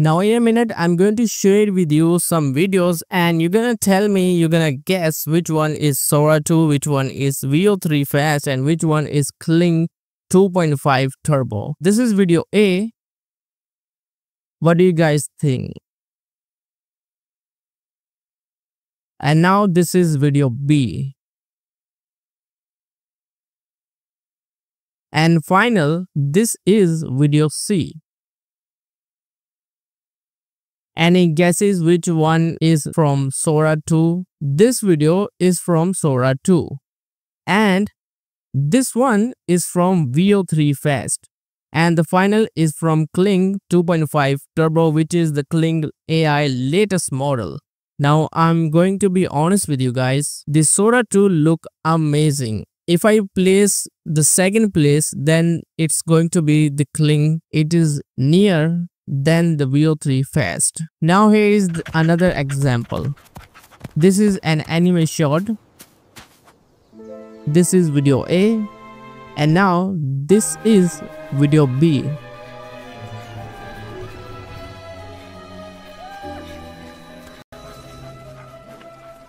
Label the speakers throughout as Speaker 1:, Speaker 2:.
Speaker 1: Now in a minute, I'm going to share with you some videos and you're gonna tell me, you're gonna guess which one is Sora 2, which one is Veo 3 Fast and which one is Kling 2.5 Turbo. This is video A. What do you guys think? And now this is video B. And final, this is video C. Any guesses which one is from Sora 2? This video is from Sora 2. And this one is from Veo 3 Fast. And the final is from Kling 2.5 Turbo which is the Kling AI latest model. Now I'm going to be honest with you guys. The Sora 2 look amazing if I place the second place, then it's going to be the Kling. It is near than the Veo 3 Fast. Now here is another example. This is an anime shot. This is video A. And now this is video B.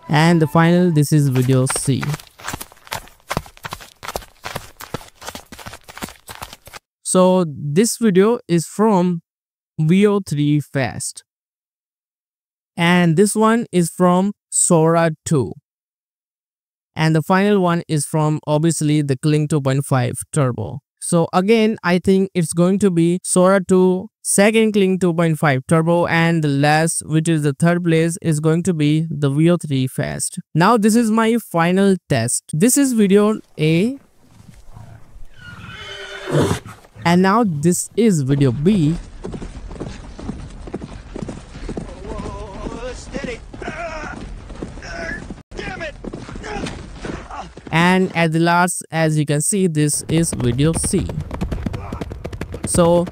Speaker 1: And the final this is video C. So this video is from Veo 3 Fast. And this one is from Sora 2. And the final one is from obviously the Kling 2.5 Turbo. So again, I think it's going to be Sora 2, second Kling 2.5 Turbo and the last, which is the third place, is going to be the Veo 3 Fast. Now this is my final test. This is video A and now this is video B. And at the last, as you can see, this is video C. So,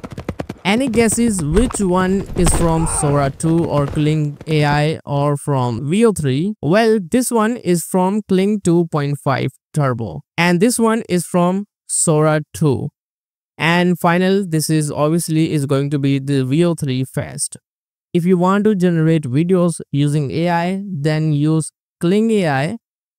Speaker 1: any guesses which one is from Sora 2 or Kling AI or from Veo 3? Well, this one is from Kling 2.5 Turbo. And this one is from Sora 2 and final this is obviously is going to be the Veo 3 Fast. If you want to generate videos using AI then use Kling AI.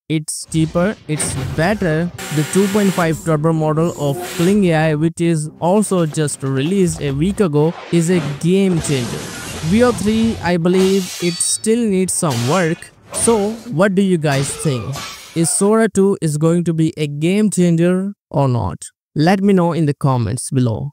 Speaker 1: It's cheaper, it's better. The 2.5 turbo model of Kling AI which is also just released a week ago is a game changer. Veo 3 I believe it still needs some work. So what do you guys think? Is Sora 2 is going to be a game changer or not? Let me know in the comments below.